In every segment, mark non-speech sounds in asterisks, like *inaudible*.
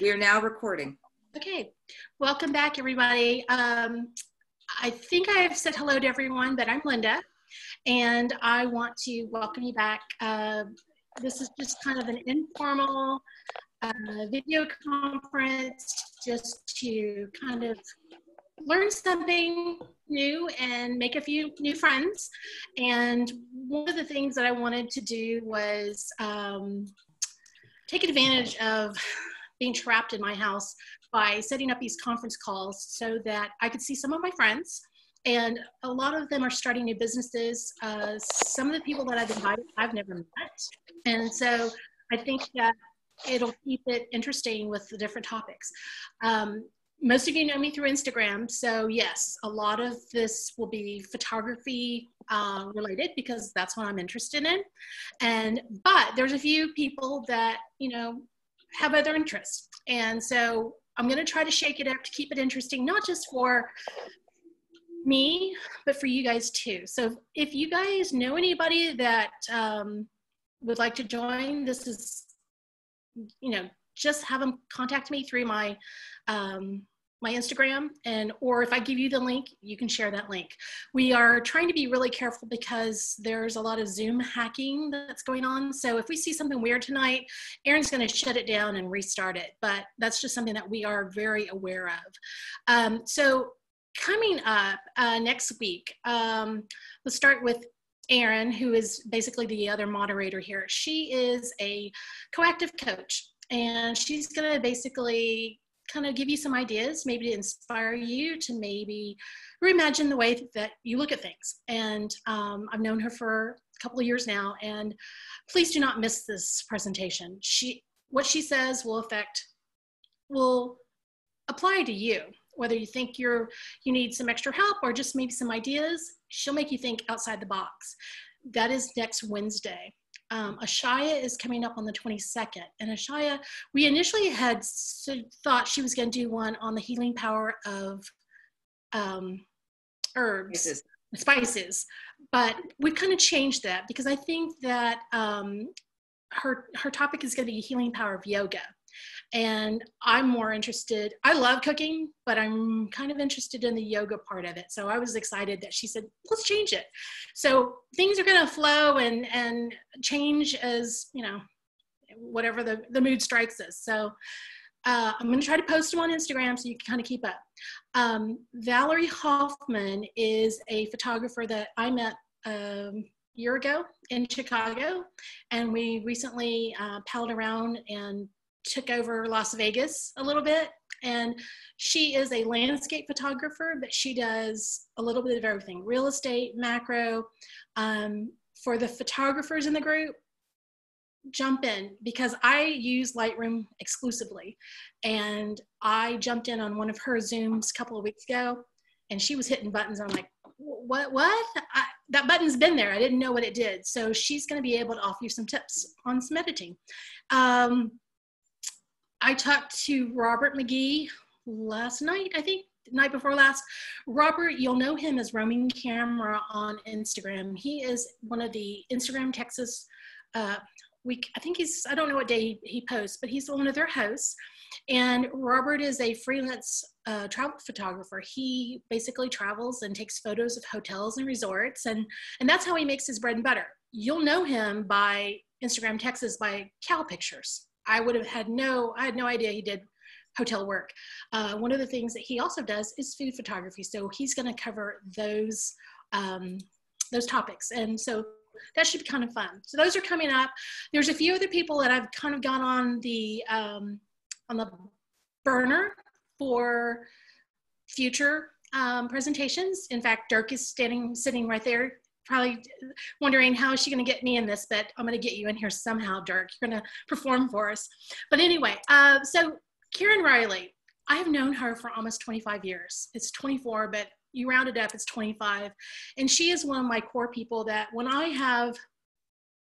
We are now recording. Okay, welcome back, everybody. Um, I think I have said hello to everyone, but I'm Linda, and I want to welcome you back. Uh, this is just kind of an informal uh, video conference just to kind of learn something new and make a few new friends. And one of the things that I wanted to do was um, take advantage of being trapped in my house by setting up these conference calls so that I could see some of my friends. And a lot of them are starting new businesses. Uh, some of the people that I've invited, I've never met. And so I think that it'll keep it interesting with the different topics. Um, most of you know me through Instagram. So, yes, a lot of this will be photography uh, related because that's what I'm interested in. And, but there's a few people that, you know, have other interests. And so I'm going to try to shake it up to keep it interesting, not just for me, but for you guys too. So if you guys know anybody that um, would like to join, this is, you know, just have them contact me through my um, my Instagram and or if I give you the link, you can share that link. We are trying to be really careful because there's a lot of Zoom hacking that's going on. So if we see something weird tonight, Erin's going to shut it down and restart it. But that's just something that we are very aware of. Um, so coming up uh, next week, um, let's start with Erin, who is basically the other moderator here. She is a coactive coach and she's going to basically kind of give you some ideas, maybe to inspire you to maybe reimagine the way that you look at things. And um, I've known her for a couple of years now, and please do not miss this presentation. She, what she says will affect, will apply to you. Whether you think you're you need some extra help or just maybe some ideas, she'll make you think outside the box. That is next Wednesday um, Ashaya is coming up on the 22nd. And Ashaya, we initially had thought she was going to do one on the healing power of um, herbs, spices. spices. But we've kind of changed that because I think that um, her, her topic is going to be healing power of yoga and I'm more interested. I love cooking, but I'm kind of interested in the yoga part of it. So I was excited that she said, "Let's change it." So things are going to flow and and change as you know, whatever the the mood strikes us. So. Uh, I'm going to try to post them on Instagram so you can kind of keep up. Um, Valerie Hoffman is a photographer that I met um, year ago in Chicago, and we recently uh, palled around and took over Las Vegas a little bit. And she is a landscape photographer, but she does a little bit of everything real estate, macro. Um, for the photographers in the group, jump in because I use Lightroom exclusively. And I jumped in on one of her Zooms a couple of weeks ago and she was hitting buttons. I'm like, what, what? I, that button's been there. I didn't know what it did. So she's going to be able to offer you some tips on some editing. Um, I talked to Robert McGee last night, I think, night before last. Robert, you'll know him as Roaming Camera on Instagram. He is one of the Instagram Texas uh, week. I think he's, I don't know what day he, posts, but he's one of their hosts. And Robert is a freelance uh, travel photographer. He basically travels and takes photos of hotels and resorts, and and that's how he makes his bread and butter. You'll know him by Instagram Texas by cow pictures. I would have had no, I had no idea he did hotel work. Uh, one of the things that he also does is food photography. So he's going to cover those, um, those topics. And so that should be kind of fun. So those are coming up. There's a few other people that I've kind of gone on the, um, on the burner for future um, presentations. In fact, Dirk is standing, sitting right there probably wondering how is she going to get me in this, but I'm going to get you in here somehow, Dirk. You're going to perform for us. But anyway, uh, so Karen Riley, I have known her for almost 25 years. It's 24, but you round it up, it's 25. And she is one of my core people that when I have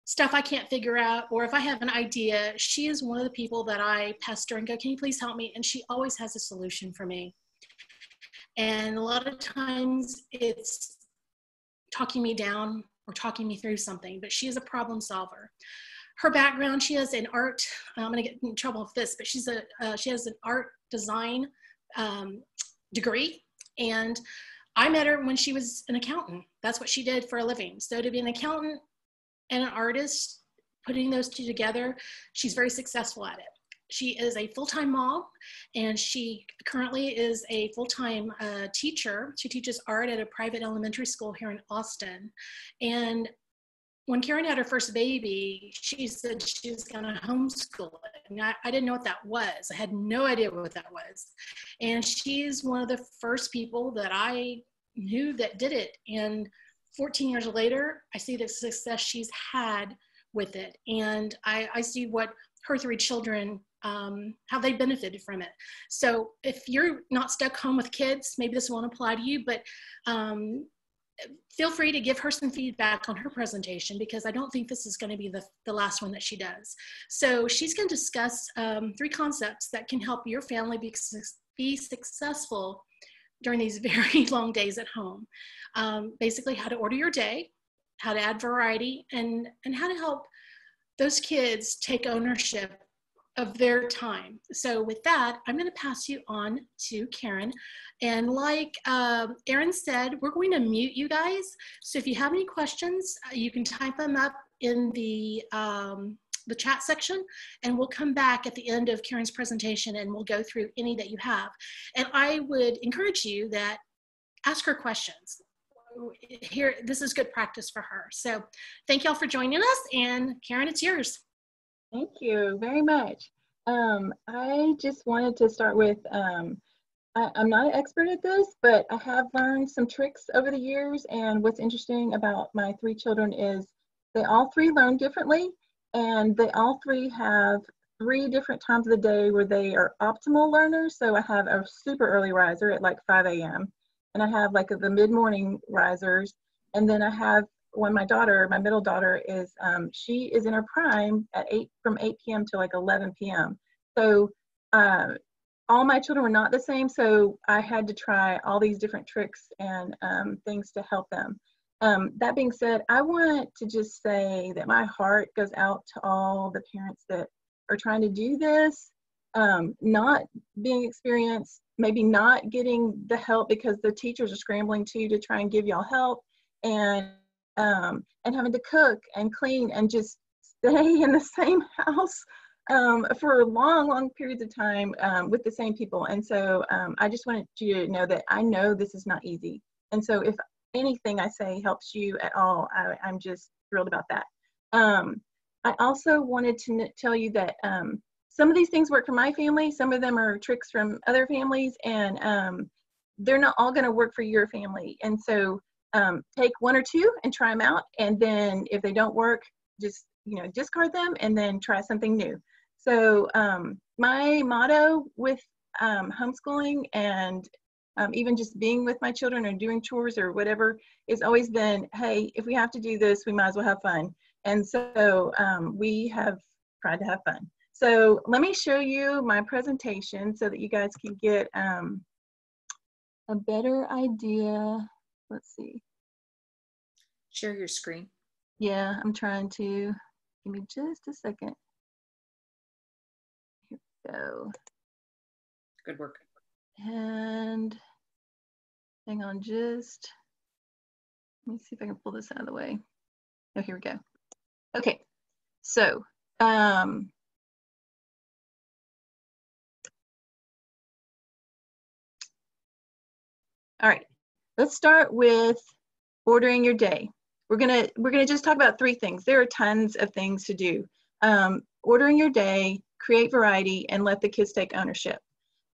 stuff I can't figure out, or if I have an idea, she is one of the people that I pester and go, Can you please help me? And she always has a solution for me. And a lot of times it's talking me down or talking me through something, but she is a problem solver. her background, she has an art, I'm gonna get in trouble with this, but she's a, uh, she has an art design um, degree. And I met her when she was an accountant. That's what she did for a living. So to be an accountant and an artist, putting those two together, she's very successful at it. She is a full-time mom and she currently is a full-time uh, teacher. She teaches art at a private elementary school here in Austin. And when Karen had her first baby, she said she was going to homeschool it. And I, I, didn't know what that was. I had no idea what that was. And she's one of the first people that I knew that did it. And 14 years later, I see the success she's had with it. And I, I see what her three children, um, how they benefited from it. So if you're not stuck home with kids, maybe this won't apply to you, but um, feel free to give her some feedback on her presentation because I don't think this is going to be the, the last one that she does. So she's going to discuss um, three concepts that can help your family be, be successful during these *laughs* very long days at home. Um, basically how to order your day, how to add variety, and, and how to help those kids take ownership of their time. So with that, I'm going to pass you on to Karen. And like uh, Erin said, we're going to mute you guys. So if you have any questions, uh, you can type them up in the um, the chat section and we'll come back at the end of Karen's presentation and we'll go through any that you have. And I would encourage you that ask her questions. Here, this is good practice for her. So thank y'all for joining us and Karen, it's yours. Thank you very much. Um, I just wanted to start with, um, I, am not an expert at this, but I have learned some tricks over the years. And what's interesting about my three children is they all three learn differently and they all three have three different times of the day where they are optimal learners. So I have a super early riser at like 5 a.m. and I have like the mid-morning risers. And then I have when my daughter, my middle daughter, is um, she is in her prime at eight from 8 p.m. to like 11 p.m. So uh, all my children were not the same, so I had to try all these different tricks and um, things to help them. Um, that being said, I want to just say that my heart goes out to all the parents that are trying to do this, um, not being experienced, maybe not getting the help because the teachers are scrambling too to try and give y'all help, and um, and having to cook and clean and just stay in the same *laughs* house um, for long, long periods of time um, with the same people. And so um, I just wanted you to know that I know this is not easy. And so if anything I say helps you at all, I, am just thrilled about that. Um, I also wanted to tell you that um, some of these things work for my family. Some of them are tricks from other families, and they're not all going to work for your family. And so um, take one or two and try them out. And then if they don't work just you know discard them and then try something new. So um, my motto with um, homeschooling and um, even just being with my children or doing chores or whatever is always been hey if we have to do this we might as well have fun. And so um, we have tried to have fun. So let me show you my presentation so that you guys can get um, a better idea let's see. Share your screen. Yeah, I'm trying to. Give me just a second. Here we go. Good work. And hang on just, let me see if I can pull this out of the way. Oh, here we go. Okay, so um, all right, Let's start with ordering your day. We're gonna we're gonna just talk about three things. There are tons of things to do. Um, ordering your day, create variety, and let the kids take ownership.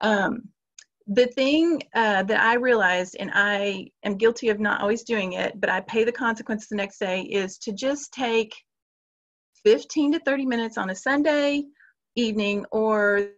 Um, the thing uh, that I realized, and I am guilty of not always doing it, but I pay the consequence the next day, is to just take 15 to 30 minutes on a Sunday evening or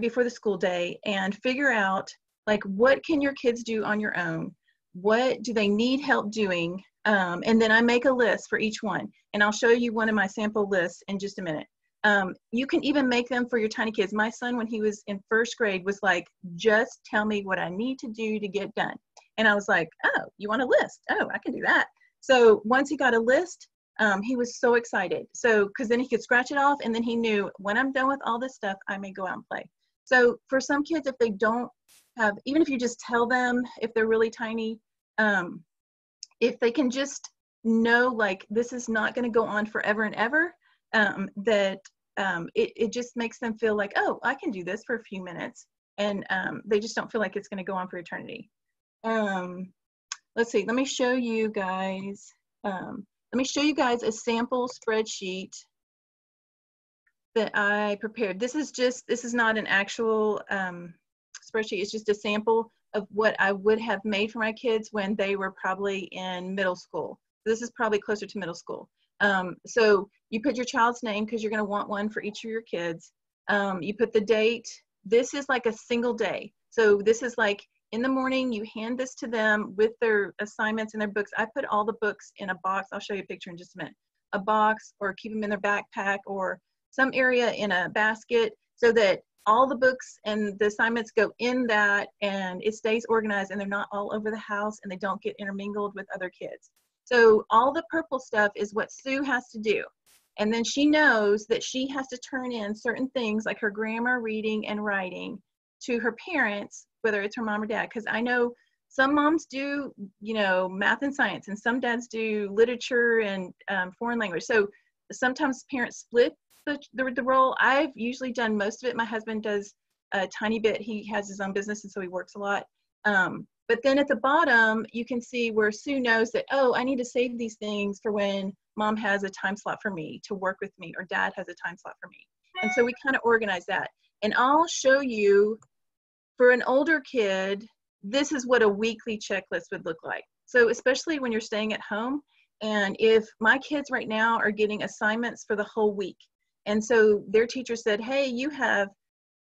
before the school day and figure out like what can your kids do on your own what do they need help doing? Um, and then i make a list for each one and i'll show you one of my sample lists in just a minute. Um, you can even make them for your tiny kids. My son when he was in first grade was like just tell me what i need to do to get done. And i was like oh you want a list? Oh i can do that. So once he got a list um, he was so excited. So, because then he could scratch it off, and then he knew when I'm done with all this stuff, I may go out and play. So, for some kids, if they don't have, even if you just tell them if they're really tiny, um, if they can just know like this is not going to go on forever and ever, um, that um, it, it just makes them feel like, oh, I can do this for a few minutes. And um, they just don't feel like it's going to go on for eternity. Um, let's see, let me show you guys. Um, let me show you guys a sample spreadsheet that I prepared. This is just, this is not an actual um, spreadsheet. It's just a sample of what I would have made for my kids when they were probably in middle school. This is probably closer to middle school. Um, so you put your child's name because you're going to want one for each of your kids. Um, you put the date. This is like a single day. So this is like in the morning, you hand this to them with their assignments and their books. I put all the books in a box. I'll show you a picture in just a minute. A box or keep them in their backpack or some area in a basket so that all the books and the assignments go in that and it stays organized and they're not all over the house and they don't get intermingled with other kids. So all the purple stuff is what Sue has to do. And then she knows that she has to turn in certain things like her grammar, reading, and writing to her parents, whether it's her mom or dad. Because I know some moms do, you know, math and science, and some dads do literature and um, foreign language. So sometimes parents split the, the, the role. I've usually done most of it. My husband does a tiny bit. He has his own business, and so he works a lot. Um, but then at the bottom, you can see where Sue knows that, oh, I need to save these things for when mom has a time slot for me to work with me or dad has a time slot for me. And so we kind of organize that. And I'll show you for an older kid, this is what a weekly checklist would look like. So especially when you're staying at home, and if my kids right now are getting assignments for the whole week, and so their teacher said, hey, you have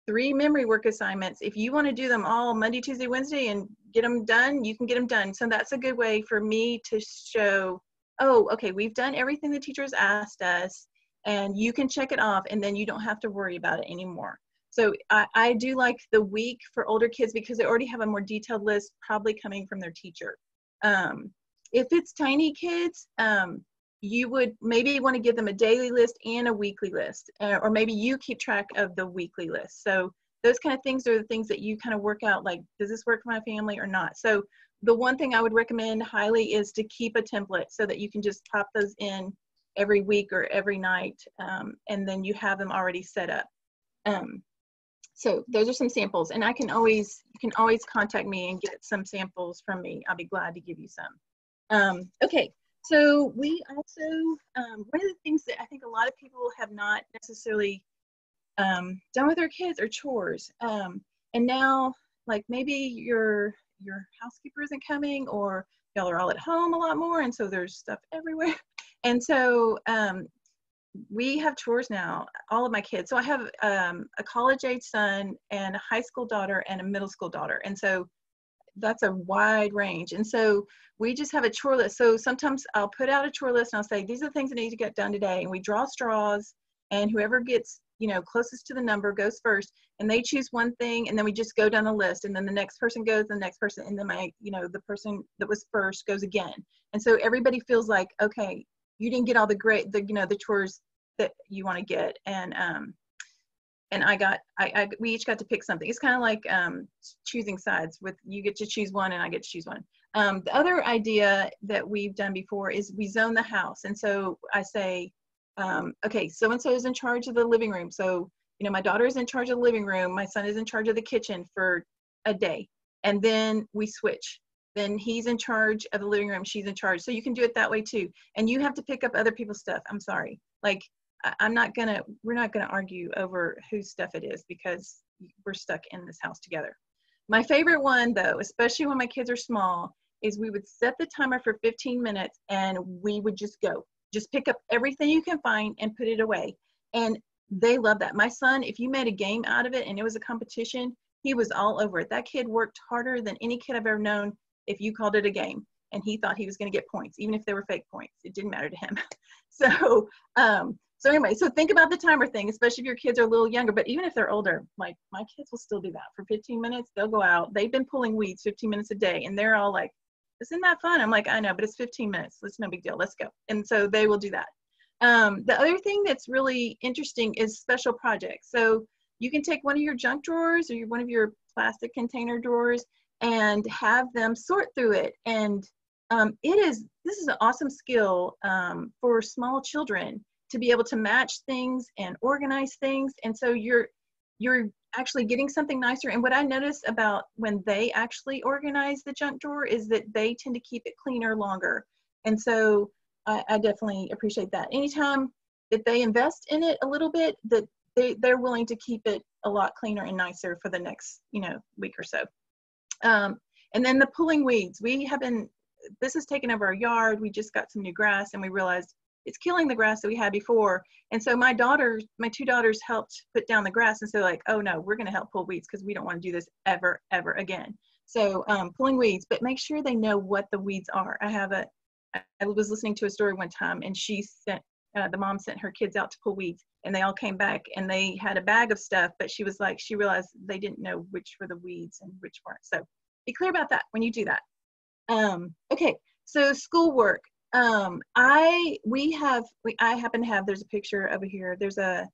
three memory work assignments. If you want to do them all Monday, Tuesday, Wednesday and get them done, you can get them done. So that's a good way for me to show, oh, okay, we've done everything the teachers asked us and you can check it off and then you don't have to worry about it anymore. So I, I do like the week for older kids because they already have a more detailed list probably coming from their teacher. Um, if it's tiny kids, um, you would maybe want to give them a daily list and a weekly list, uh, or maybe you keep track of the weekly list. So those kind of things are the things that you kind of work out like, does this work for my family or not? So the one thing I would recommend highly is to keep a template so that you can just pop those in every week or every night, um, and then you have them already set up. Um, so those are some samples, and I can always you can always contact me and get some samples from me. I'll be glad to give you some. Um, okay, so we also, um, one of the things that I think a lot of people have not necessarily um, done with their kids are chores. Um, and now, like maybe your your housekeeper isn't coming, or y'all are all at home a lot more, and so there's stuff everywhere. *laughs* And so um, we have chores now. All of my kids. So I have um, a college age son and a high school daughter and a middle school daughter, and so that's a wide range. And so we just have a chore list. So sometimes I'll put out a chore list and I'll say, these are the things that need to get done today. And we draw straws and whoever gets, you know, closest to the number goes first and they choose one thing and then we just go down the list and then the next person goes, the next person, and then my, you know, the person that was first goes again. And so everybody feels like, okay, you didn't get all the great, the, you know, the chores that you want to get. And, um, and I got, I, I, we each got to pick something. It's kind of like um, choosing sides with you get to choose one and I get to choose one. Um, the other idea that we've done before is we zone the house. And so I say, um, okay, so-and-so is in charge of the living room. So, you know, my daughter is in charge of the living room. My son is in charge of the kitchen for a day. And then we switch. Then he's in charge of the living room. She's in charge. So you can do it that way too. And you have to pick up other people's stuff. I'm sorry. Like I'm not gonna, we're not gonna argue over whose stuff it is because we're stuck in this house together. My favorite one though, especially when my kids are small, is we would set the timer for 15 minutes and we would just go. Just pick up everything you can find and put it away. And they love that. My son, if you made a game out of it and it was a competition, he was all over it. That kid worked harder than any kid I've ever known if you called it a game. And he thought he was going to get points, even if they were fake points. It didn't matter to him. *laughs* so um, so anyway, so think about the timer thing, especially if your kids are a little younger, but even if they're older, like my kids will still do that for 15 minutes. They'll go out. They've been pulling weeds 15 minutes a day and they're all like, isn't that fun? I'm like, I know, but it's 15 minutes. It's no big deal. Let's go. And so they will do that. Um, the other thing that's really interesting is special projects. So you can take one of your junk drawers or your, one of your plastic container drawers and have them sort through it. And um, it is, this is an awesome skill um, for small children to be able to match things and organize things. And so you're, you're actually getting something nicer. And what I notice about when they actually organize the junk drawer is that they tend to keep it cleaner longer. And so I, I definitely appreciate that. Anytime that they invest in it a little bit, that they, they're willing to keep it a lot cleaner and nicer for the next, you know, week or so. Um, and then the pulling weeds. We have been, this has taken over our yard. We just got some new grass and we realized it's killing the grass that we had before. And so my daughter, my two daughters helped put down the grass and so like, oh no, we're gonna help pull weeds because we don't wanna do this ever, ever again. So um, pulling weeds, but make sure they know what the weeds are. I have a, I was listening to a story one time and she sent, uh, the mom sent her kids out to pull weeds and they all came back and they had a bag of stuff, but she was like, she realized they didn't know which were the weeds and which weren't. So be clear about that when you do that. Um, okay, so schoolwork um i we have we i happen to have there's a picture over here. There's a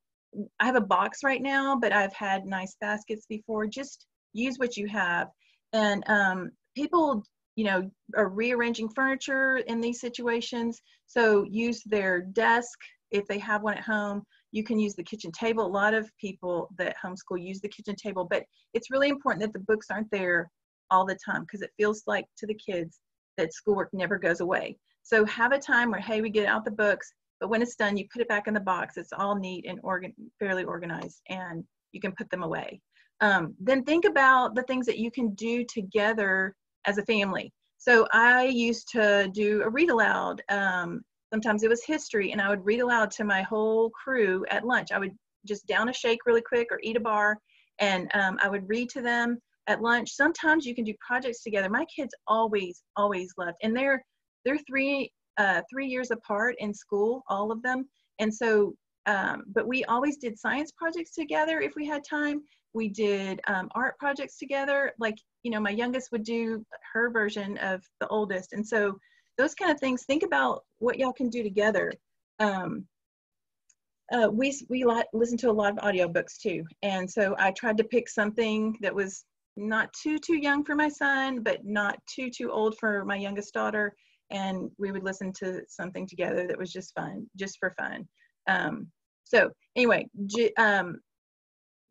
i have a box right now but i've had nice baskets before. Just use what you have. And um people you know are rearranging furniture in these situations. So use their desk if they have one at home. You can use the kitchen table. A lot of people that homeschool use the kitchen table but it's really important that the books aren't there all the time because it feels like to the kids that schoolwork never goes away so have a time where, hey, we get out the books, but when it's done, you put it back in the box. It's all neat and organ fairly organized, and you can put them away. Um, then think about the things that you can do together as a family. So I used to do a read aloud. Um, sometimes it was history, and I would read aloud to my whole crew at lunch. I would just down a shake really quick or eat a bar, and um, I would read to them at lunch. Sometimes you can do projects together. My kids always, always loved, and they're they're three uh, three years apart in school, all of them, and so. Um, but we always did science projects together if we had time. We did um, art projects together. Like you know, my youngest would do her version of the oldest, and so those kind of things. Think about what y'all can do together. Um, uh, we we listen to a lot of audiobooks too, and so I tried to pick something that was not too too young for my son, but not too too old for my youngest daughter, and we would listen to something together that was just fun, just for fun. Um, so anyway, um,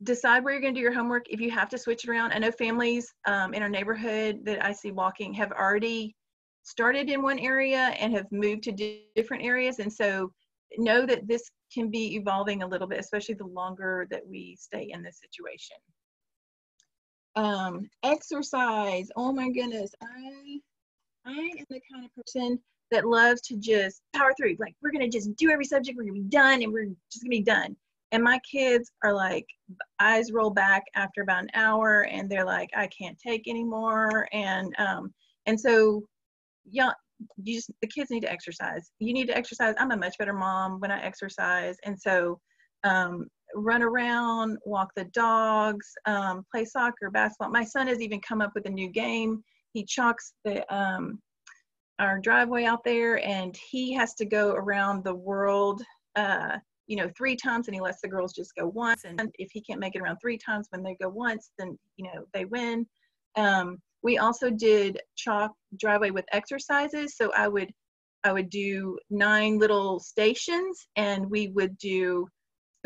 decide where you're going to do your homework. If you have to switch it around, I know families um, in our neighborhood that I see walking have already started in one area and have moved to different areas, and so know that this can be evolving a little bit, especially the longer that we stay in this situation. Um, exercise. Oh my goodness, I I am the kind of person that loves to just power through. Like, we're going to just do every subject, we're going to be done, and we're just going to be done. And my kids are like, eyes roll back after about an hour, and they're like, I can't take anymore. And um, and so, yeah, you just the kids need to exercise. You need to exercise. I'm a much better mom when I exercise, and so um, run around, walk the dogs, um, play soccer, basketball. My son has even come up with a new game he chalks the um, our driveway out there and he has to go around the world uh, you know three times and he lets the girls just go once. And if he can't make it around three times when they go once then you know they win. Um, we also did chalk driveway with exercises. So i would i would do nine little stations and we would do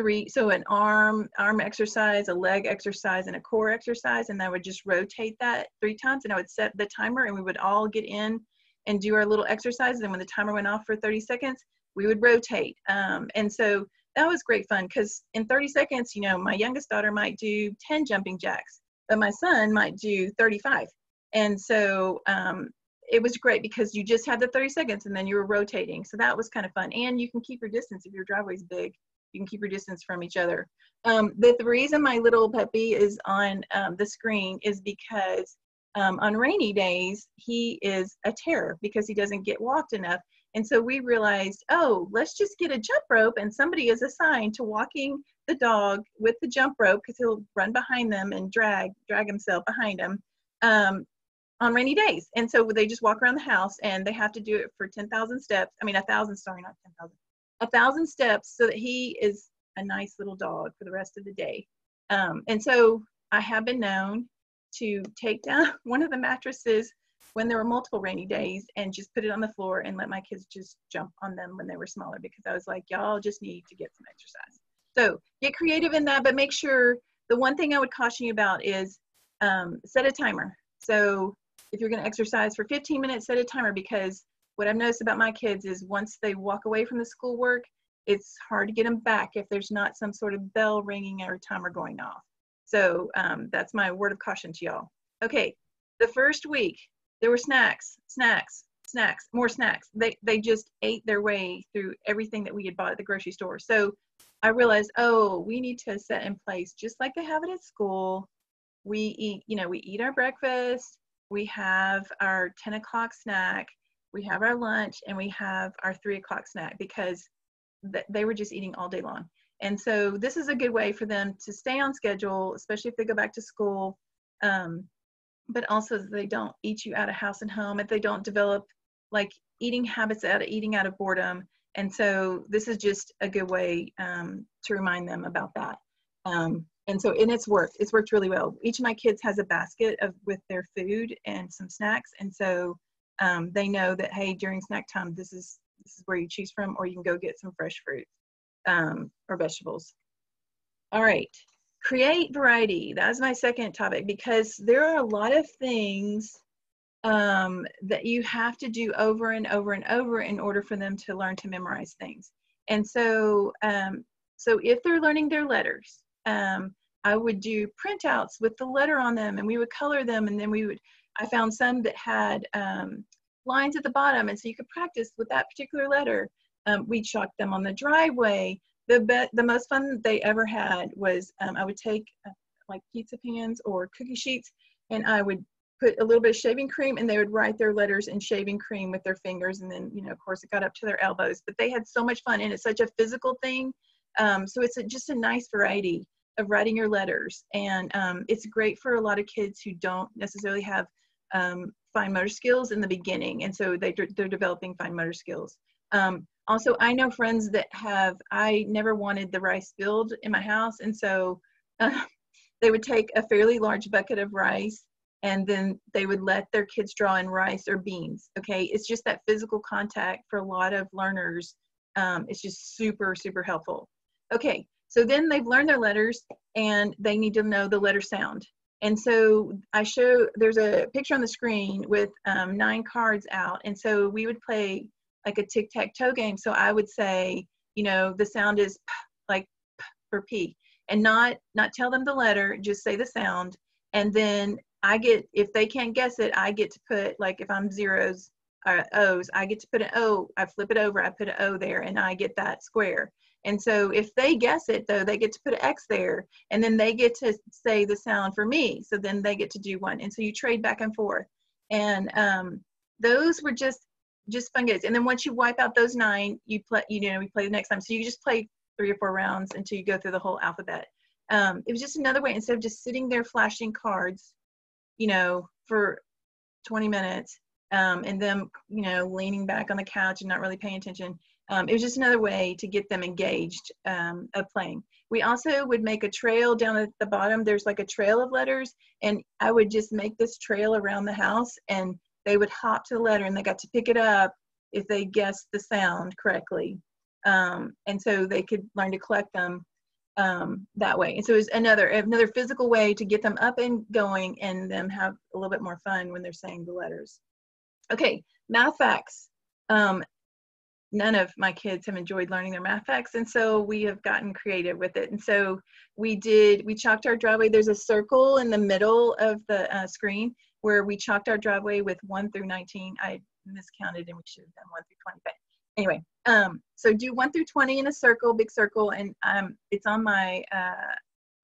three, so an arm, arm exercise, a leg exercise, and a core exercise. And I would just rotate that three times and I would set the timer and we would all get in and do our little exercises. And when the timer went off for 30 seconds, we would rotate. Um, and so that was great fun because in 30 seconds, you know, my youngest daughter might do 10 jumping jacks, but my son might do 35. And so um, it was great because you just had the 30 seconds and then you were rotating. So that was kind of fun. And you can keep your distance if your driveway's big you can keep your distance from each other. Um, the, the reason my little puppy is on um, the screen is because um, on rainy days, he is a terror because he doesn't get walked enough. And so we realized, oh, let's just get a jump rope and somebody is assigned to walking the dog with the jump rope because he'll run behind them and drag, drag himself behind them. Um, on rainy days. And so they just walk around the house and they have to do it for 10,000 steps. I mean, a thousand, sorry, not 10,000, a thousand steps so that he is a nice little dog for the rest of the day. Um, and so I have been known to take down *laughs* one of the mattresses when there were multiple rainy days and just put it on the floor and let my kids just jump on them when they were smaller because I was like, y'all just need to get some exercise. So get creative in that, but make sure the one thing I would caution you about is um, set a timer. So if you're going to exercise for 15 minutes, set a timer because what I've noticed about my kids is once they walk away from the schoolwork, it's hard to get them back if there's not some sort of bell ringing or timer going off. So um, that's my word of caution to y'all. Okay, the first week there were snacks, snacks, snacks, more snacks. They they just ate their way through everything that we had bought at the grocery store. So I realized, oh, we need to set in place just like they have it at school. We eat, you know, we eat our breakfast, we have our 10 o'clock snack, we have our lunch, and we have our three o'clock snack because th- they were just eating all day long. And so this is a good way for them to stay on schedule, especially if they go back to school. Um, but also they don't eat you out of house and home, if they don't develop like eating habits out of eating out of boredom. And so this is just a good way um, to remind them about that. Um, and so and it's worked it's worked really well each of my kids has a basket of with their food and some snacks and so um, they know that hey during snack time this is this is where you choose from or you can go get some fresh fruit um, or vegetables. All right. Create variety. That is my second topic because there are a lot of things um, that you have to do over and over and over in order for them to learn to memorize things. And so um, so if they're learning their letters um, I would do printouts with the letter on them and we would color them and then we would, I found some that had um, lines at the bottom and so you could practice with that particular letter. Um, we chalked them on the driveway. The, be- the most fun they ever had was um, I would take uh, like pizza pans or cookie sheets and I would put a little bit of shaving cream and they would write their letters in shaving cream with their fingers and then you know of course it got up to their elbows but they had so much fun and it's such a physical thing um, so it's a, just a nice variety of writing your letters. And um, it's great for a lot of kids who don't necessarily have um, fine motor skills in the beginning. And so they, they're developing fine motor skills. Um, also, I know friends that have, I never wanted the rice filled in my house. And so *laughs* uh, they would take a fairly large bucket of rice and then they would let their kids draw in rice or beans. Okay, it's just that physical contact for a lot of learners. Um, it's just super, super helpful. Okay, so then they've learned their letters and they need to know the letter sound. And so I show, there's a picture on the screen with um, nine cards out. And so we would play like a tic tac toe game. So I would say, you know, the sound is p, like p for P and not, not tell them the letter, just say the sound. And then I get, if they can't guess it, I get to put like, if I'm zeros, or O's, I get to put an O, I flip it over, I put an O there and I get that square. And so if they guess it though, they get to put an X there and then they get to say the sound for me. So then they get to do one. And so you trade back and forth. And um, those were just just fun games. And then once you wipe out those nine, you play you know, we play the next time. So you just play three or four rounds until you go through the whole alphabet. Um, it was just another way instead of just sitting there flashing cards, you know, for 20 minutes um, and them, you know, leaning back on the couch and not really paying attention um, it was just another way to get them engaged um, of playing. We also would make a trail down at the bottom. There's like a trail of letters, and I would just make this trail around the house, and they would hop to the letter, and they got to pick it up if they guessed the sound correctly. Um, and so they could learn to collect them um, that way. And so it's another another physical way to get them up and going, and them have a little bit more fun when they're saying the letters. Okay, math facts. Um, none of my kids have enjoyed learning their math facts and so we have gotten creative with it. And so we did we chalked our driveway there's a circle in the middle of the uh, screen where we chalked our driveway with 1 through 19 i miscounted and we should have done 1 through 20 but anyway um, so do 1 through 20 in a circle big circle and um, it's on my uh,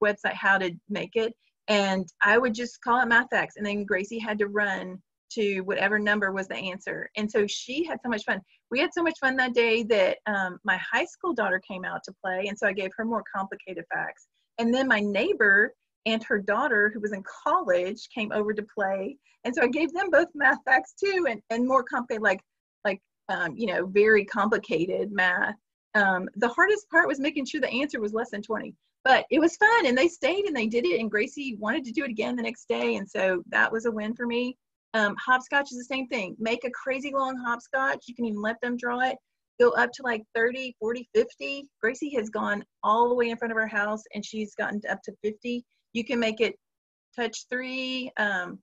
website how to make it. And i would just call it math facts. And then gracie had to run to whatever number was the answer. And so she had so much fun. We had so much fun that day that um, my high school daughter came out to play. And so I gave her more complicated facts. And then my neighbor and her daughter, who was in college, came over to play. And so I gave them both math facts too, and, and more complicated, like like um, you know, very complicated math. Um, the hardest part was making sure the answer was less than 20. But it was fun, and they stayed and they did it. And Gracie wanted to do it again the next day, and so that was a win for me. Um, hopscotch is the same thing. Make a crazy long hopscotch. You can even let them draw it. Go up to like 30, 40, 50. Gracie has gone all the way in front of our house and she's gotten up to 50 you can make it touch three, um,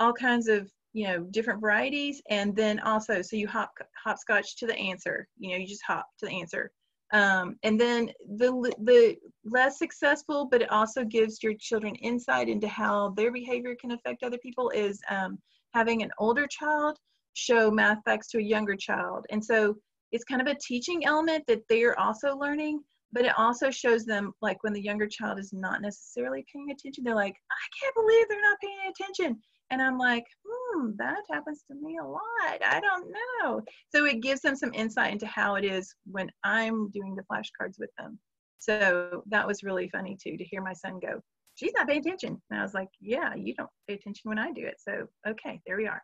all kinds of you know different varieties, and then also so you hop hopscotch to the answer. You know, you just hop to the answer. Um, and then the the less successful, but it also gives your children insight into how their behavior can affect other people is um, having an older child show math facts to a younger child, and so it's kind of a teaching element that they're also learning but it also shows them like when the younger child is not necessarily paying attention they're like i can't believe they're not paying attention. And i'm like hmm that happens to me a lot. I don't know. So it gives them some insight into how it is when i'm doing the flashcards with them. So that was really funny too to hear my son go she's not paying attention and i was like yeah you don't pay attention when i do it so okay there we are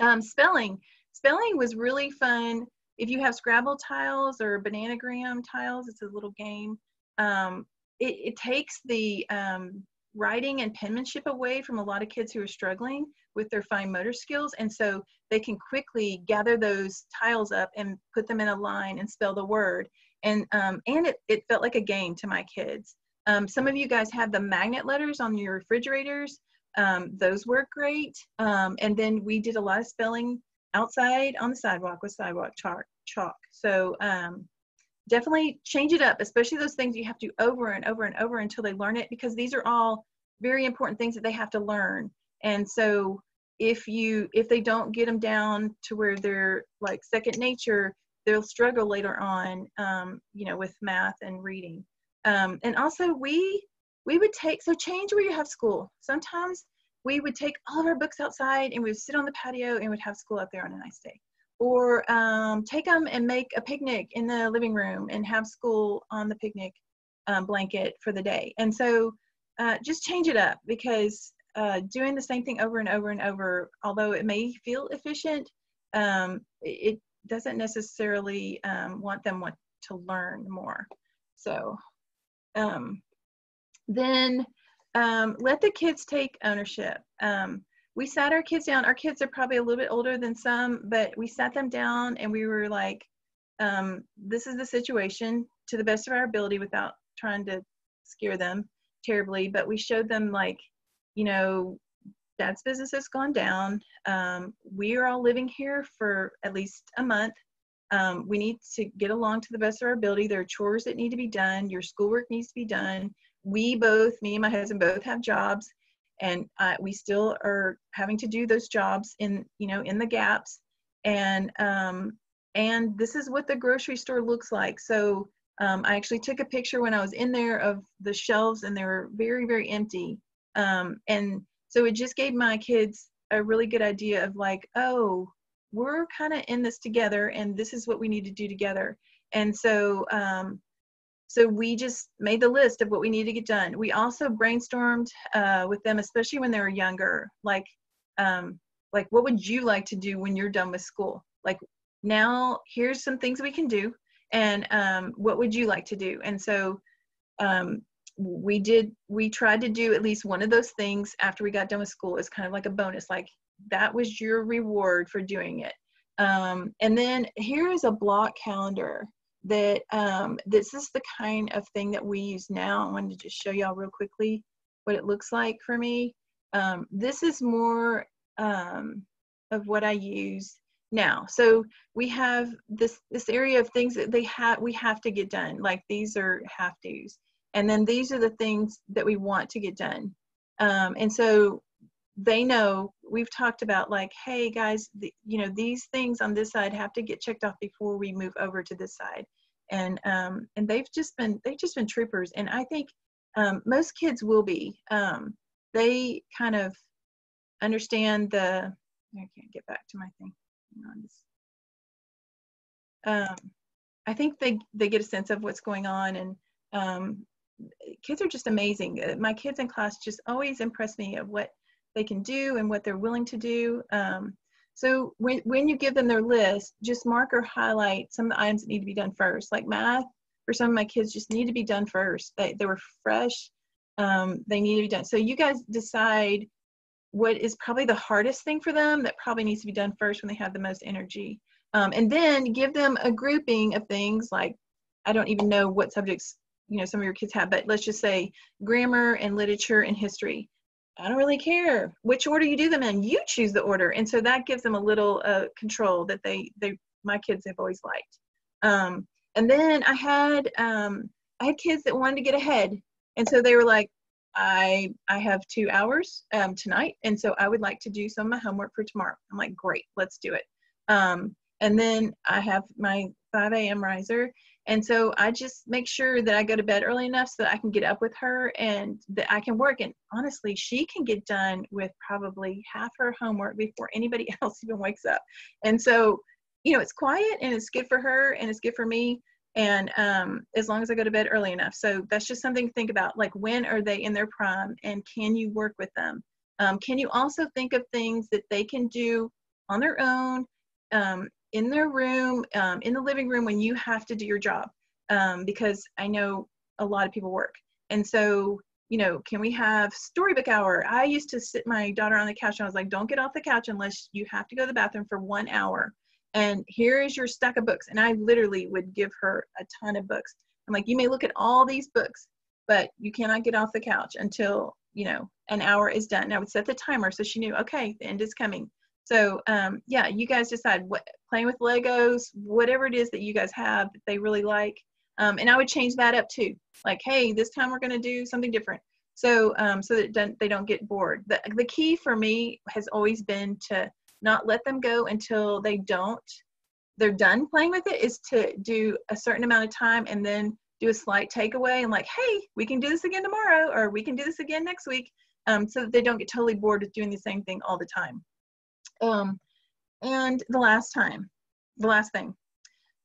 um, spelling spelling was really fun if you have Scrabble tiles or Bananagram tiles, it's a little game. Um, it, it, takes the um, writing and penmanship away from a lot of kids who are struggling with their fine motor skills. And so they can quickly gather those tiles up and put them in a line and spell the word. And, um, and it, it felt like a game to my kids. Um, some of you guys have the magnet letters on your refrigerators. Um, those work great. Um, and then we did a lot of spelling outside on the sidewalk with sidewalk chalk. chalk. So um, definitely change it up, especially those things you have to over and over and over until they learn it, because these are all very important things that they have to learn. And so if you if they don't get them down to where they're like second nature, they'll struggle later on, um, you know, with math and reading. Um, and also we we would take so change where you have school. Sometimes we would take all of our books outside and we would sit on the patio and would have school out there on a nice day. Or um, take them and make a picnic in the living room and have school on the picnic um, blanket for the day. And so uh, just change it up because uh, doing the same thing over and over and over, although it may feel efficient, um, it doesn't necessarily um, want them want to learn more. So um, then um, let the kids take ownership. Um, we sat our kids down. Our kids are probably a little bit older than some, but we sat them down and we were like, um, this is the situation to the best of our ability without trying to scare them terribly. But we showed them, like, you know, dad's business has gone down. Um, we are all living here for at least a month. Um, we need to get along to the best of our ability. There are chores that need to be done. Your schoolwork needs to be done we both, me and my husband, both have jobs, and uh, we still are having to do those jobs in you know in the gaps, and um, and this is what the grocery store looks like. So um, I actually took a picture when I was in there of the shelves, and they were very very empty, um, and so it just gave my kids a really good idea of like, oh, we're kind of in this together, and this is what we need to do together. And so um, so we just made the list of what we need to get done. We also brainstormed uh, with them, especially when they were younger, like, um, like what would you like to do when you're done with school? Like now, here's some things we can do, and um, what would you like to do? And so um, we did. We tried to do at least one of those things after we got done with school. It's kind of like a bonus, like that was your reward for doing it. Um, and then here is a block calendar that um, this is the kind of thing that we use now. I wanted to just show y'all real quickly what it looks like for me. Um, this is more um, of what I use now. So we have this this area of things that they have we have to get done. Like these are have tos, and then these are the things that we want to get done. Um, and so they know we've talked about like hey guys the, you know these things on this side have to get checked off before we move over to this side. And um, and they've just been they've just been troopers. And i think um, most kids will be um, they kind of understand the i can't get back to my thing. Um, i think they they get a sense of what's going on and um, kids are just amazing. Uh, my kids in class just always impress me of what they can do and what they're willing to do. Um, so when, when you give them their list, just mark or highlight some of the items that need to be done first. Like math, for some of my kids, just need to be done first. They, they were fresh. Um, they need to be done. So you guys decide what is probably the hardest thing for them that probably needs to be done first when they have the most energy. Um, and then give them a grouping of things like, I don't even know what subjects, you know, some of your kids have, but let's just say grammar and literature and history. I don't really care which order you do them in. You choose the order, and so that gives them a little uh, control that they they my kids have always liked. Um, and then I had um, I had kids that wanted to get ahead, and so they were like, I I have two hours um, tonight, and so I would like to do some of my homework for tomorrow. I'm like, great, let's do it. Um, and then I have my 5 a.m. riser, and so I just make sure that I go to bed early enough so that I can get up with her and that I can work. And honestly, she can get done with probably half her homework before anybody *laughs* else even wakes up. And so, you know, it's quiet and it's good for her and it's good for me. And um, as long as I go to bed early enough. So that's just something to think about. Like, when are they in their prime and can you work with them? Um, can you also think of things that they can do on their own um, in their room, um, in the living room when you have to do your job. Um, because I know a lot of people work. And so, you know, can we have storybook hour? I used to sit my daughter on the couch and I was like, don't get off the couch unless you have to go to the bathroom for one hour. And here is your stack of books. And I literally would give her a ton of books. I'm like, you may look at all these books, but you cannot get off the couch until, you know, an hour is done. And I would set the timer so she knew, okay, the end is coming. So um, yeah, you guys decide what playing with Legos, whatever it is that you guys have that they really like. Um, and I would change that up too. Like, hey, this time we're going to do something different. So um, so that don't, they don't get bored. The, the key for me has always been to not let them go until they don't, they're done playing with it is to do a certain amount of time and then do a slight takeaway and like, hey, we can do this again tomorrow or we can do this again next week. Um, so that they don't get totally bored with doing the same thing all the time. Um, and the last time, the last thing,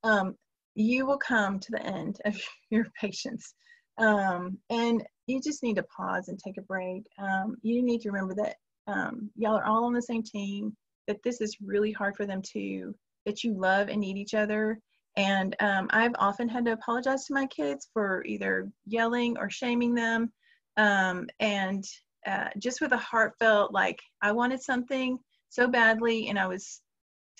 um, you will come to the end of *laughs* your patience. Um, and you just need to pause and take a break. Um, you need to remember that um, y'all are all on the same team, that this is really hard for them too, that you love and need each other. And um, I've often had to apologize to my kids for either yelling or shaming them. Um, and uh, just with a heartfelt, like, I wanted something so badly and I was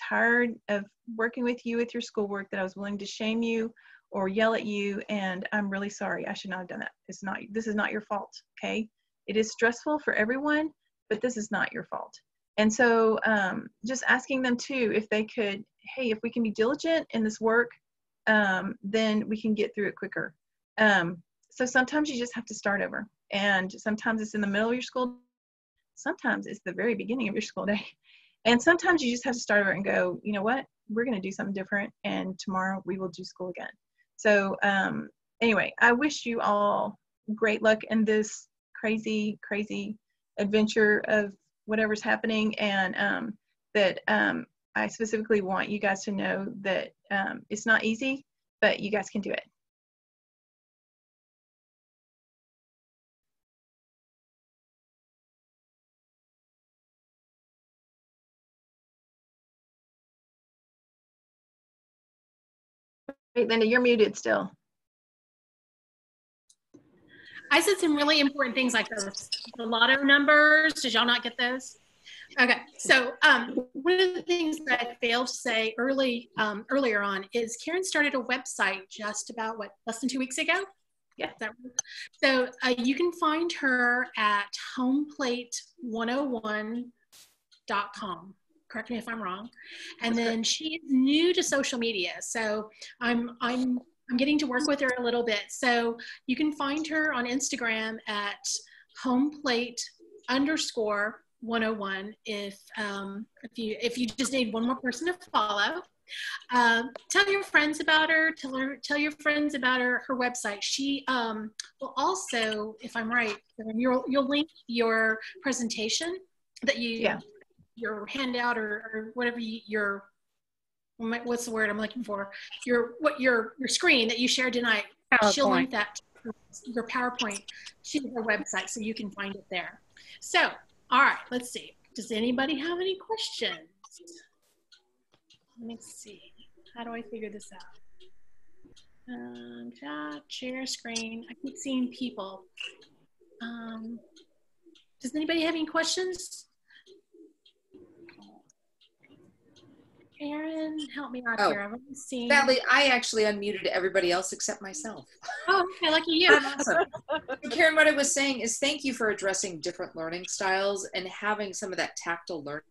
tired of working with you with your schoolwork that I was willing to shame you or yell at you and I'm really sorry. I should not have done that. It's not this is not your fault, okay? It is stressful for everyone, but this is not your fault. And so um, just asking them too if they could, hey, if we can be diligent in this work, um, then we can get through it quicker. Um, so sometimes you just have to start over. And sometimes it's in the middle of your school. Sometimes it's the very beginning of your school day. And sometimes you just have to start over and go, you know what, we're going to do something different, and tomorrow we will do school again. So, um, anyway, I wish you all great luck in this crazy, crazy adventure of whatever's happening, and um, that um, I specifically want you guys to know that um, it's not easy, but you guys can do it. Wait, Linda, you're muted still. I said some really important things like those. The lotto numbers, did y'all not get those? Okay, so um, one of the things that I failed to say early um, earlier on is Karen started a website just about what less than two weeks ago. Yeah, right? so uh, you can find her at homeplate101.com correct me if I'm wrong. And then she's new to social media. So I'm, I'm, I'm getting to work with her a little bit. So you can find her on Instagram at homeplate underscore 101 if, um, if, you, if you just need one more person to follow. Uh, tell your friends about her. Tell her. Tell your friends about her. Her website. She um, will also, if I'm right, you'll you'll link your presentation that you yeah your handout or, or whatever you, your what's the word I'm looking for your what your your screen that you shared tonight. PowerPoint. She'll link that. your PowerPoint to her website so you can find it there. So, all right, let's see. Does anybody have any questions? Let me see. How do I figure this out? Um, chat, share screen. I keep seeing people. Um, does anybody have any questions? Erin, help me out Oh, here. I've only seen. Sadly, I actually unmuted everybody else except myself. Oh, okay, lucky you. Awesome. Karen, what I was saying is thank you for addressing different learning styles and having some of that tactile learning.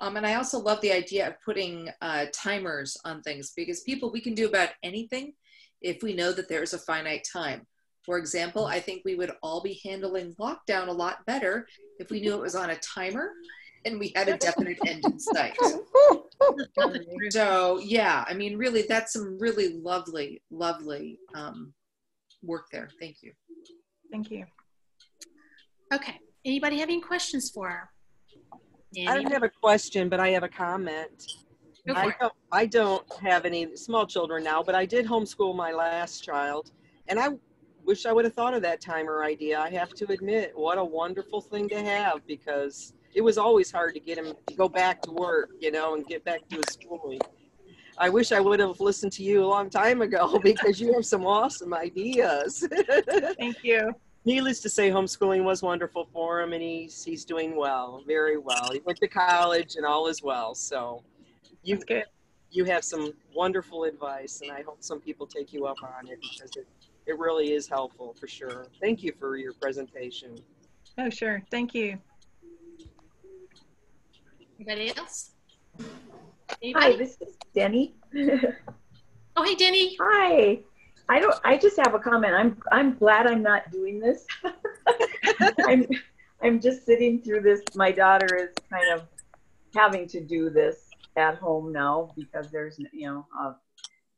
Um, and I also love the idea of putting uh, timers on things because people, we can do about anything if we know that there's a finite time. For example, I think we would all be handling lockdown a lot better if we knew it was on a timer and we had a definite end in sight. *laughs* So yeah, I mean, really, that's some really lovely, lovely um, work there. Thank you. Thank you. Okay. Anybody have any questions for her? I don't have a question, but I have a comment. Go I don't, I don't have any small children now, but I did homeschool my last child. And I wish I would have thought of that timer idea. I have to admit, what a wonderful thing to have because it was always hard to get him to go back to work, you know, and get back to his schooling. I wish I would have listened to you a long time ago *laughs* because you have some awesome ideas. *laughs* Thank you. Needless to say, homeschooling was wonderful for him, and he's he's doing well, very well. He went to college, and all is well. So, you you have some wonderful advice, and I hope some people take you up on it because it it really is helpful for sure. Thank you for your presentation. Oh, sure. Thank you. Anybody else? Hi, this is Denny. Oh, hey, Denny. Hi. I don't. I just have a comment. I'm. I'm glad I'm not doing this. *laughs* I'm. I'm just sitting through this. My daughter is kind of having to do this at home now because there's, you know, uh,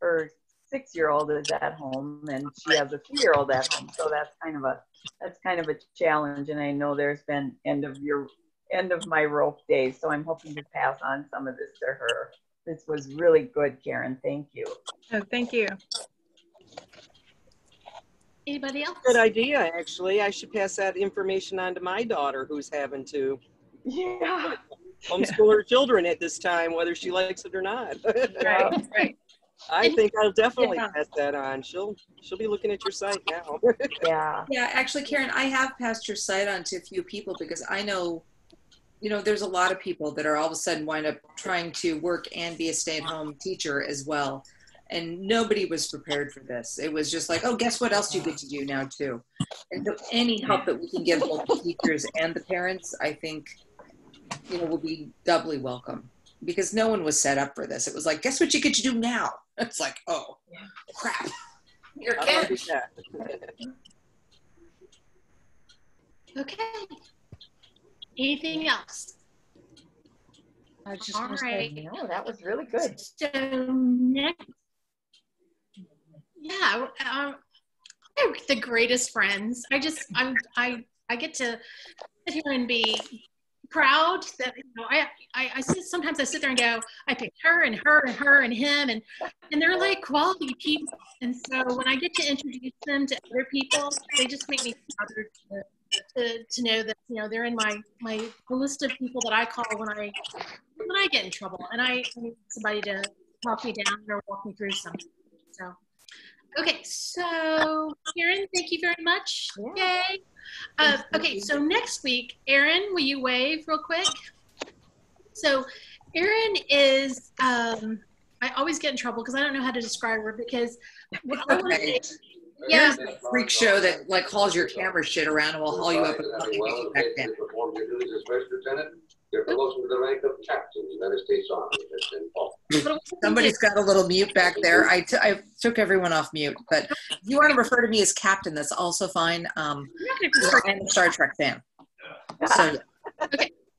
her six-year-old is at home and she has a three-year-old at home. So that's kind of a. That's kind of a challenge. And I know there's been end of your end of my rope days. So I'm hoping to pass on some of this to her. This was really good, Karen. Thank you. Oh, thank you. Anybody else? Good idea, actually. I should pass that information on to my daughter, who's having to Yeah. homeschool her children at this time, whether she likes it or not. *laughs* Right, right. I think I'll definitely Yeah. pass that on. She'll she'll be looking at your site now. *laughs* Yeah. Yeah, actually, Karen, I have passed your site on to a few people because I know, you know, there's a lot of people that are all of a sudden wind up trying to work and be a stay-at-home teacher as well. And nobody was prepared for this. It was just like, oh, guess what else you get to do now too? And so any help that we can give both the teachers and the parents, I think, you know, will be doubly welcome because no one was set up for this. It was like, guess what you get to do now? *laughs* It's like, oh, crap. You're I'll kidding. do that. Okay. Anything else? I was just All gonna say, no, that was really good. So next, yeah, um, they're the greatest friends. I just, I'm, I, I get to sit here and be proud that you know I, I, I sit, sometimes I sit there and go, I picked her and her and her and him and and they're like quality people. And so when I get to introduce them to other people, they just make me prouder to, to, to know that you know they're in my my list of people that I call when I when I get in trouble and I need somebody to talk me down or walk me through something. So, okay, so Karen, thank you very much. Yeah. Yay. Uh, okay, so next week, Erin, will you wave real quick? So, Erin is, um, I always get in trouble because I don't know how to describe her because what I wanna *laughs* Okay. Say- yeah, Here's a freak show that like hauls your camera shit around and will haul you up and fucking get you back down. Perform your duties as first lieutenant. Your promotion to the rank of captain, United States Army has been called. what I wanna Somebody's got a little mute back there. I, t- I took everyone off mute, but if you want to refer to me as captain, that's also fine. Um, I'm not gonna refer I'm a Star Trek fan. So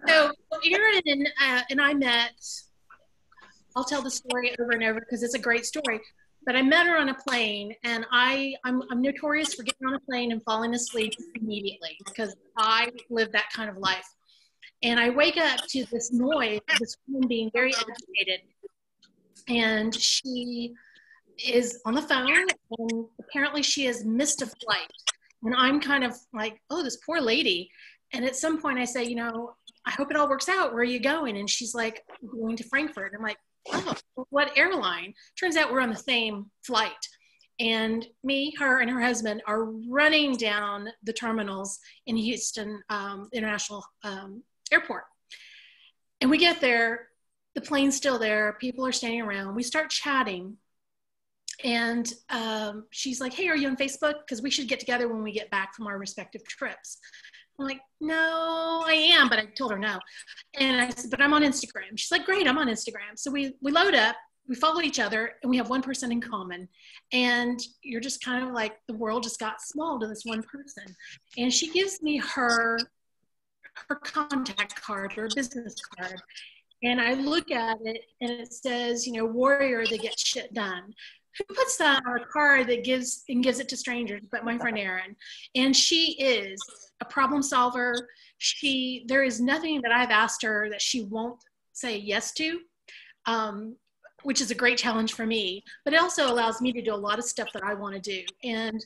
So Erin and, uh, and I met. I'll tell the story over and over because it's a great story. But I met her on a plane, and I I'm, I'm notorious for getting on a plane and falling asleep immediately because I live that kind of life. And I wake up to this noise, this woman being very agitated, and she is on the phone and apparently she has missed a flight. And I'm kind of like, oh, this poor lady. And at some point I say, you know, I hope it all works out. Where are you going? And she's like, going to Frankfurt. I'm like, oh, what airline? Turns out we're on the same flight. And me, her, and her husband are running down the terminals in Houston um, International um, Airport. And we get there, the plane's still there, people are standing around. We start chatting and um, she's like, Hey, are you on Facebook? Because we should get together when we get back from our respective trips. I'm like, No, I am, but I told her no. And I said, But I'm on Instagram. She's like, Great, I'm on Instagram. So we, we load up, we follow each other, and we have one person in common. And you're just kind of like, the world just got small to this one person. And she gives me her her contact card, her business card. And I look at it and it says, you know, warrior that gets shit done who puts that on a card that gives and gives it to strangers but my friend erin? And she is a problem solver. She there is nothing that i've asked her that she won't say yes to um, which is a great challenge for me but it also allows me to do a lot of stuff that i want to do. And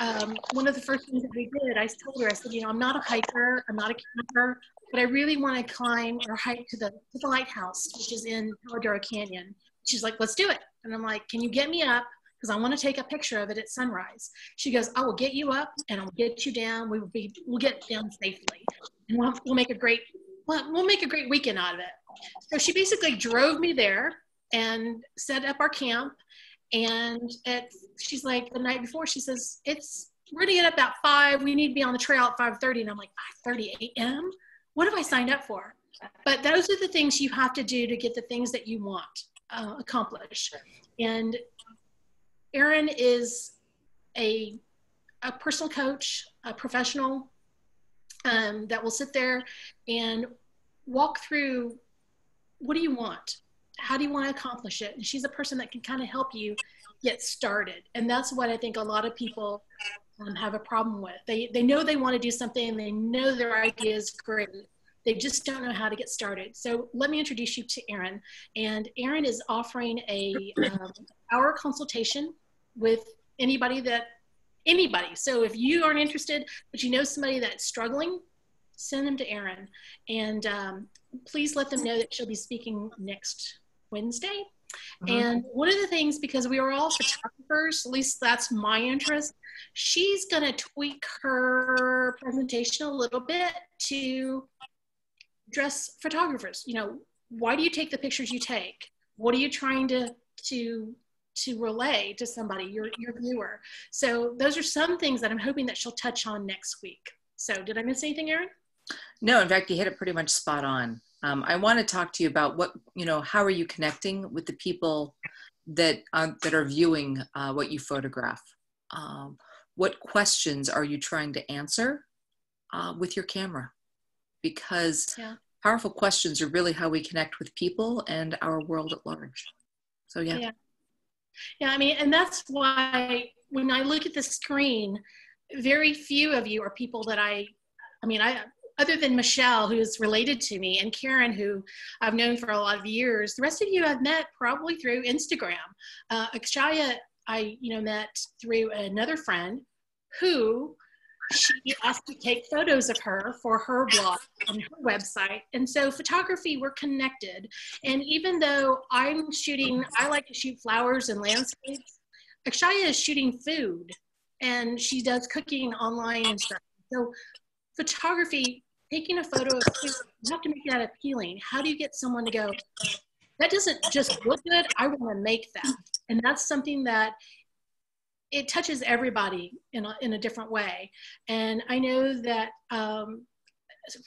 um, one of the first things that we did i told her i said you know i'm not a hiker i'm not a camper but i really want to climb or hike to the, to the lighthouse which is in Palo canyon. She's like let's do it and I'm like, can you get me up? Because I want to take a picture of it at sunrise. She goes, I will get you up and I'll get you down. We will be, we'll get down safely. And we'll, we'll make a great, we'll make a great weekend out of it. So she basically drove me there and set up our camp. And she's like, the night before, she says, it's, we're gonna get up at five. We need to be on the trail at 5.30. And I'm like, 5.30 a.m.? What have I signed up for? But those are the things you have to do to get the things that you want uh, accomplish. And Erin is a, a personal coach, a professional um, that will sit there and walk through what do you want? How do you want to accomplish it? And she's a person that can kind of help you get started. And that's what I think a lot of people um, have a problem with. They, they know they want to do something and they know their idea is great, they just don't know how to get started. So let me introduce you to Erin. And Erin is offering a um, hour consultation with anybody that anybody. So if you aren't interested, but you know somebody that's struggling, send them to Erin. And um, please let them know that she'll be speaking next Wednesday. Mm-hmm. And one of the things, because we are all photographers, at least that's my interest, she's going to tweak her presentation a little bit to dress photographers. You know why do you take the pictures you take? What are you trying to to to relay to somebody your your viewer? So those are some things that i'm hoping that she'll touch on next week. So did i miss anything erin? No in fact you hit it pretty much spot on. Um, i want to talk to you about what you know how are you connecting with the people that uh, that are viewing uh, what you photograph? Um, what questions are you trying to answer uh, with your camera because yeah. powerful questions are really how we connect with people and our world at large. So, yeah. yeah. Yeah, I mean, and that's why when I look at the screen, very few of you are people that I, I mean, I, other than Michelle, who is related to me, and Karen, who I've known for a lot of years, the rest of you I've met probably through Instagram. Uh, Akshaya, I, you know, met through another friend who she asked to take photos of her for her blog on her website. And so photography, we're connected. And even though I'm shooting, I like to shoot flowers and landscapes, Akshaya is shooting food and she does cooking online and stuff. So photography, taking a photo of food, you have to make that appealing. How do you get someone to go, that doesn't just look good, I want to make that. And that's something that it touches everybody in a, in a different way. And I know that um,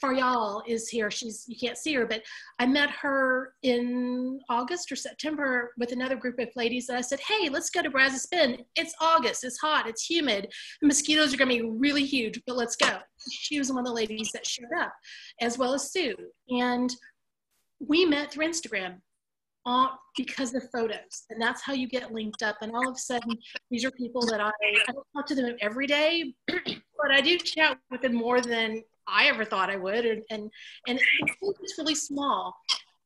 Faryal is here. She's you can't see her, but I met her in August or September with another group of ladies. And I said, "Hey, let's go to Brazos Bend. It's August. It's hot. It's humid. The mosquitoes are going to be really huge, but let's go." She was one of the ladies that showed up, as well as Sue. And we met through Instagram because of photos. And that's how you get linked up. And all of a sudden, these are people that I, I don't talk to them every day, *clears throat* but I do chat with them more than I ever thought I would. And, and, and it's really small.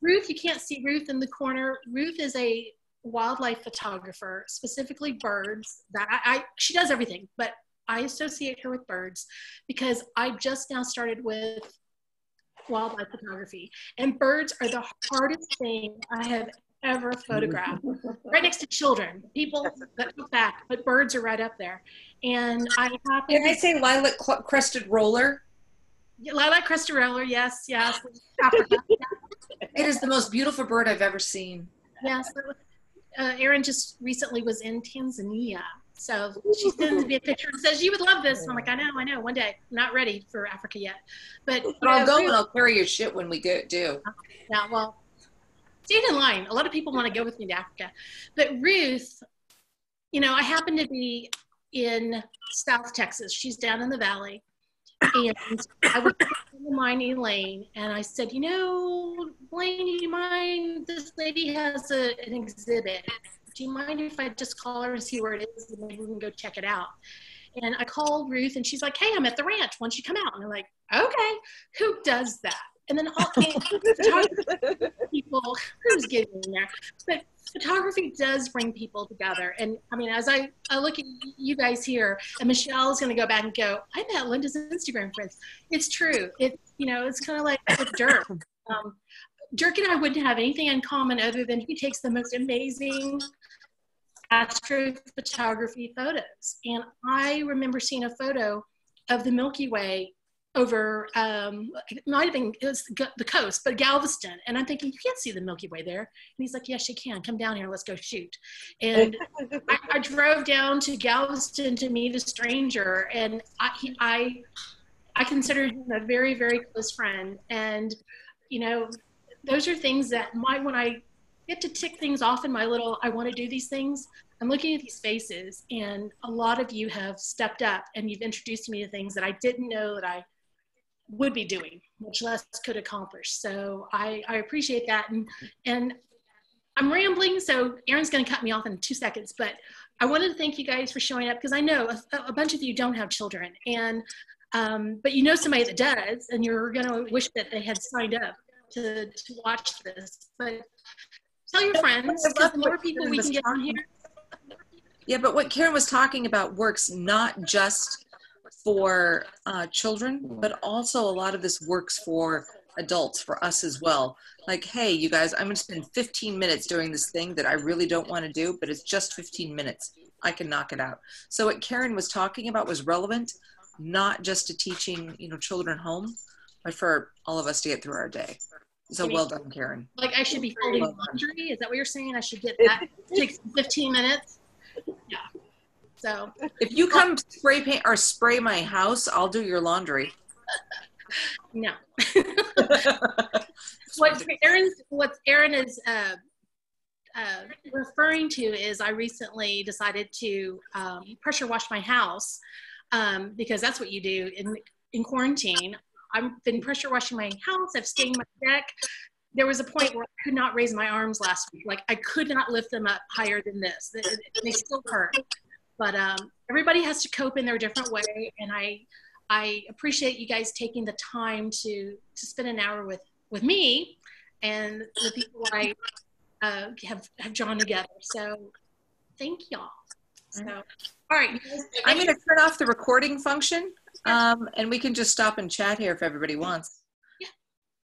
Ruth, you can't see Ruth in the corner. Ruth is a wildlife photographer, specifically birds. That I, I she does everything, but I associate her with birds because I just now started with wildlife photography, and birds are the hardest thing I have ever photographed. right next to children, people that look back, but birds are right up there. And I happen Can I say lilac crested roller? lilac crested roller, yes, yes. *laughs* It is the most beautiful bird I've ever seen. Yes. Uh, Erin just recently was in Tanzania. So she sends me a picture and says, You would love this. And I'm like, I know, I know. One day, not ready for Africa yet. But, But I'll go and I'll carry your shit when we go do. Yeah, well, stand in line. A lot of people want to go with me to Africa. But Ruth, you know, I happen to be in South Texas. She's down in the valley. And I was in line, Elaine, and I said, you know, Blaine, do you mind? This lady has a, an exhibit. Do you mind if I just call her and see where it is and maybe we can go check it out? And I called Ruth and she's like, hey, I'm at the ranch. Why don't you come out? And I'm like, okay, who does that? And then all *laughs* photography people, who's getting in there? But photography does bring people together. And I mean, as I, I look at you guys here, and Michelle is going to go back and go, I met Linda's Instagram friends. It's true. It's, you know, it's kind of like with Dirk. *laughs* Um, Dirk and I wouldn't have anything in common other than he takes the most amazing astrophotography photos. And I remember seeing a photo of the Milky Way over, um, it might have been, it was the coast, but Galveston. And I'm thinking, you can't see the Milky Way there. And he's like, yes, you can. Come down here. Let's go shoot. And I, I drove down to Galveston to meet a stranger. And I, he, I, I consider him a very, very close friend. And, you know, those are things that might, when I get to tick things off in my little, I want to do these things, I'm looking at these faces, and a lot of you have stepped up and you've introduced me to things that I didn't know that I would be doing, much less could accomplish. So I, I appreciate that. And, and I'm rambling, so Erin's going to cut me off in two seconds, but I wanted to thank you guys for showing up because I know a, a bunch of you don't have children, and um, but you know somebody that does, and you're going to wish that they had signed up to, to watch this. But tell your friends, the more people we can get on here, Yeah, but what Karen was talking about works not just for uh, children, but also a lot of this works for adults, for us as well. Like, hey, you guys, I'm going to spend 15 minutes doing this thing that I really don't want to do, but it's just 15 minutes. I can knock it out. So what Karen was talking about was relevant, not just to teaching, you know, children home, but for all of us to get through our day. So well done, Karen. like I should be folding laundry. Is that what you're saying? I should get that. It takes 15 minutes. Yeah. So If you come spray paint or spray my house, I'll do your laundry. *laughs* no. *laughs* what Erin's what Aaron is uh, uh, referring to is I recently decided to um, pressure wash my house um, because that's what you do in in quarantine. I've been pressure washing my house. I've stained my deck. There was a point where I could not raise my arms last week. Like I could not lift them up higher than this. They, still hurt. But um, everybody has to cope in their different way, and I I appreciate you guys taking the time to to spend an hour with with me and the people I uh, have have drawn together. So thank y'all. So all right, I'm going to turn off the recording function, um, and we can just stop and chat here if everybody wants.